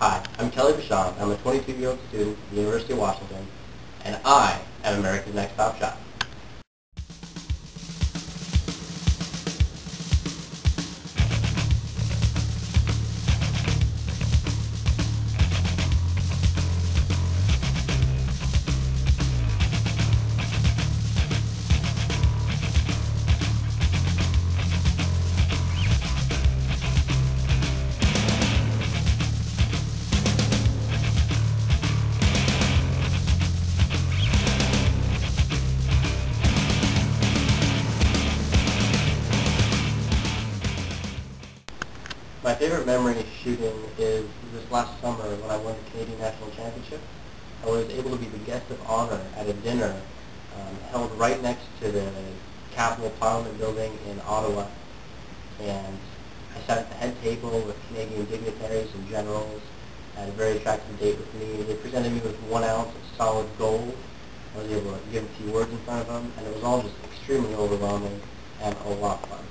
Hi, I'm Kelly Bachand. I'm a 22-year-old student at the University of Washington, and I am America's Next Top Shot. My favorite memory shooting is this last summer when I won the Canadian National Championship. I was able to be the guest of honor at a dinner um, held right next to the Capitol Parliament building in Ottawa. And I sat at the head table with Canadian dignitaries and generals. I had a very attractive date with me. They presented me with one ounce of solid gold. I was able to give a few words in front of them, and it was all just extremely overwhelming and a lot of fun.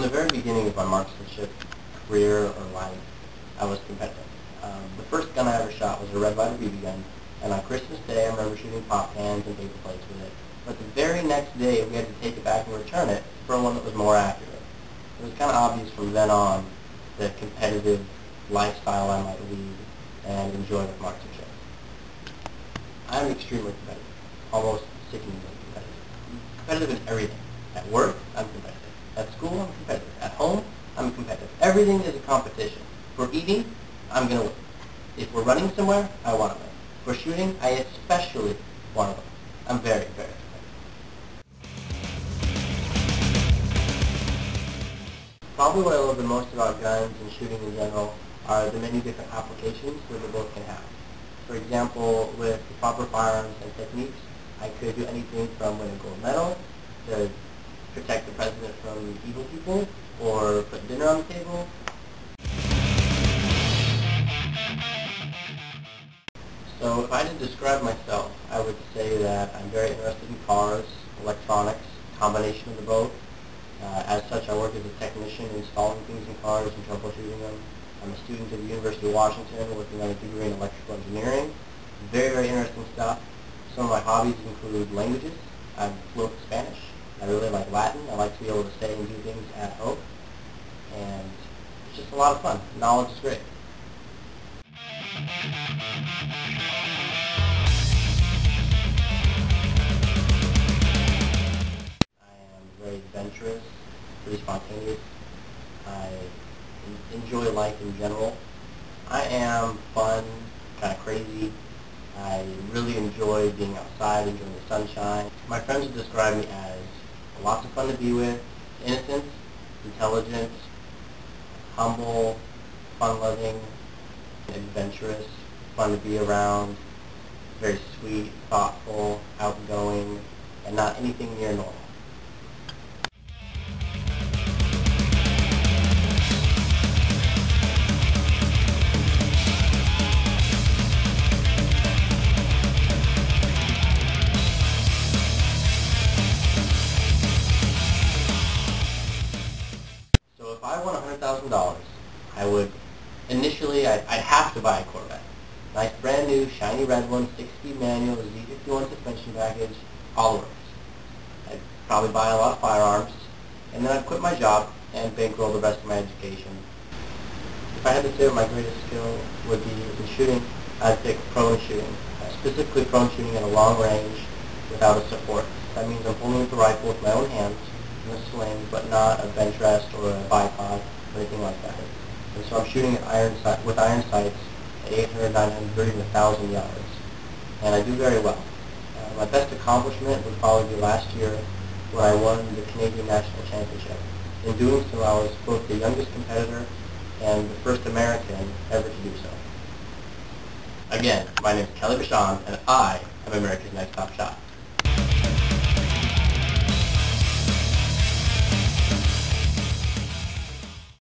From the very beginning of my marksmanship career or life, I was competitive. Um, the first gun I ever shot was a Red Ryder BB gun, and on Christmas Day I remember shooting pop cans and paper plates with it. But the very next day we had to take it back and return it for one that was more accurate. It was kind of obvious from then on the competitive lifestyle I might lead and enjoy with marksmanship. I'm extremely competitive, almost sickeningly competitive. competitive in everything. At work, I'm competitive. At school, I'm competitive. At home, I'm competitive. Everything is a competition. We're eating, I'm going to win. If we're running somewhere, I want to win. We're shooting, I especially want to win. I'm very, very competitive. Probably what I love the most about guns and shooting in general are the many different applications that they both can have. For example, with proper firearms and techniques, I could do anything from winning gold medal to protect the president from evil people or put dinner on the table. So if I had to describe myself, I would say that I'm very interested in cars, electronics, combination of the both. Uh, as such, I work as a technician installing things in cars and troubleshooting them. I'm a student at the University of Washington working on a degree in electrical engineering. Very, very interesting stuff. Some of my hobbies include languages. I'm fluent Spanish. I really like Latin. I like to be able to say and do things at home. And it's just a lot of fun. Knowledge is great. I am very adventurous, pretty spontaneous. I enjoy life in general. I am fun, kind of crazy. I really enjoy being outside, enjoying the sunshine. My friends would describe me as to be with, innocent, intelligent, humble, fun-loving, adventurous, fun to be around, very sweet, thoughtful, outgoing, and not anything near normal. $100,000, I would, initially, I'd, I'd have to buy a Corvette. Nice brand new, shiny red one, 6-speed manual, Z51 suspension package, all works. I'd probably buy a lot of firearms, and then I'd quit my job and bankroll the rest of my education. If I had to say what my greatest skill would be in shooting, I'd pick prone shooting, uh, specifically prone shooting at a long range without a support. That means I'm holding the rifle with my own hands in a sling, but not a bench rest or a bipod anything like that. And so I'm shooting at iron si- with iron sights at 800, 900, or even 1,000 yards. And I do very well. Uh, my best accomplishment would probably be last year when I won the Canadian National Championship. In doing so, I was both the youngest competitor and the first American ever to do so. Again, my name is Kelly Bachand, and I am America's Next Top Shot.